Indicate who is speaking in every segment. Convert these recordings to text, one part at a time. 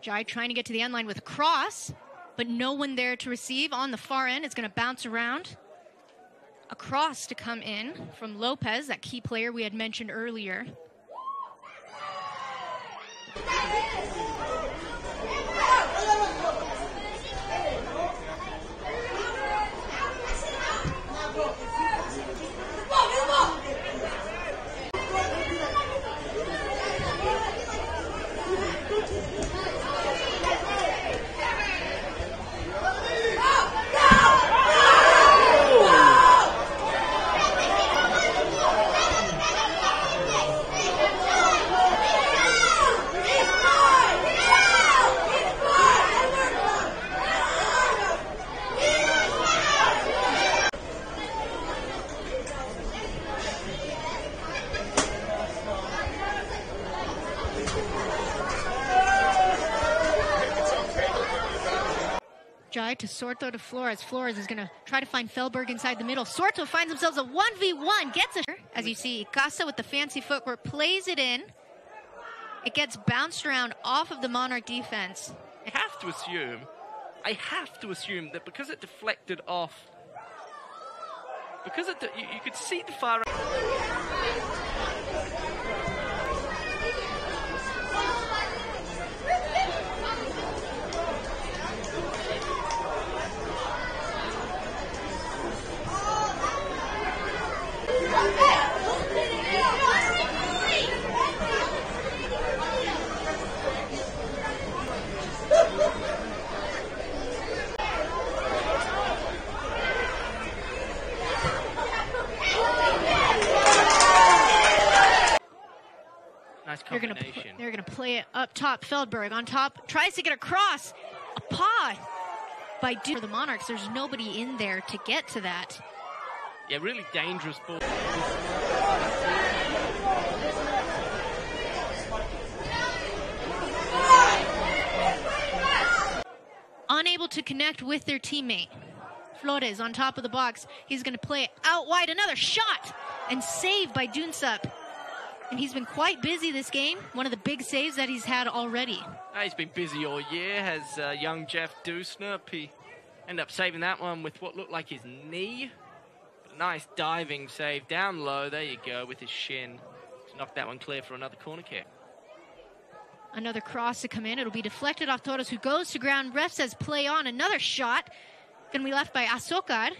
Speaker 1: Jai trying to get to the end line with a cross, but no one there to receive on the far end. It's going to bounce around. A cross to come in from Lopez, that key player we had mentioned earlier. Jai to Sorto to Flores. Flores is going to try to find Feldberg inside the middle. Sorto finds themselves a 1v1, gets it. As you see, Casa with the fancy footwork plays it in. It gets bounced around off of the Monarch defense.
Speaker 2: I have to assume, I have to assume that because it deflected off, because it, you, you could see the far. Nice
Speaker 1: They're going to they're going to play it up top. Feldberg on top tries to get across. A paw by Du- for the Monarchs. There's nobody in there to get to that.
Speaker 2: Yeah, really dangerous ball.
Speaker 1: unable to connect with their teammate. Flores on top of the box. He's going to play it out wide. Another shot and saved by Dewsnup. And he's been quite busy this game. One of the big saves that he's had already.
Speaker 2: Ah, he's been busy all year. Has uh, young Jeff Dewsnup. He ended up saving that one with what looked like his knee. Nice diving save down low. There you go with his shin. To knock that one clear for another corner kick.
Speaker 1: Another cross to come in. It'll be deflected off Toros, who goes to ground. Ref says play on. Another shot. Going to be left by Asokar.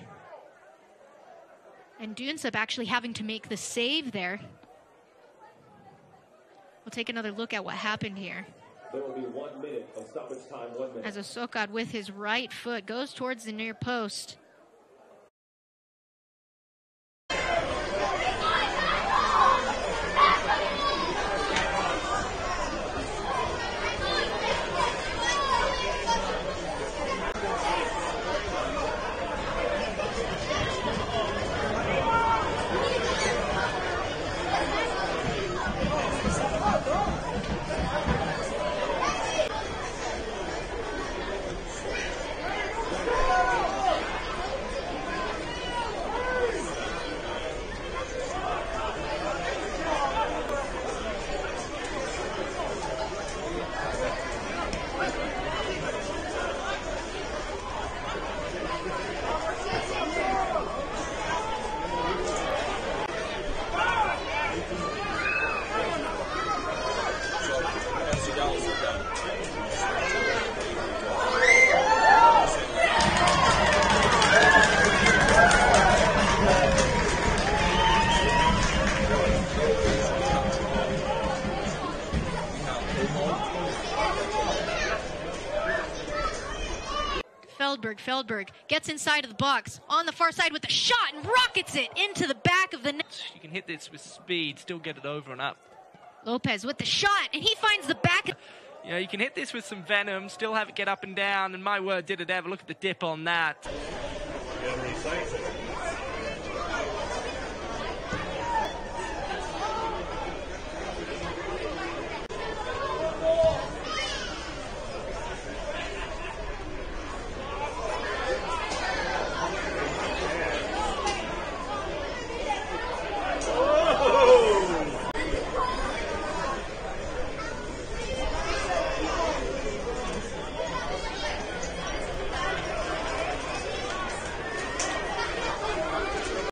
Speaker 1: And Dewsnup actually having to make the save there. We'll take another look at what happened here.
Speaker 3: There will be one minute of stoppage time, one minute.
Speaker 1: As Asokar with his right foot goes towards the near post. Feldberg, Feldberg gets inside of the box on the far side with a shot and rockets it into the back of the net.
Speaker 2: You can hit this with speed, still get it over and up.
Speaker 1: Lopez with the shot and he finds the back.
Speaker 2: You know, you can hit this with some venom, still have it get up and down, and my word, did it ever. Look at the dip on that.
Speaker 3: Henry Saints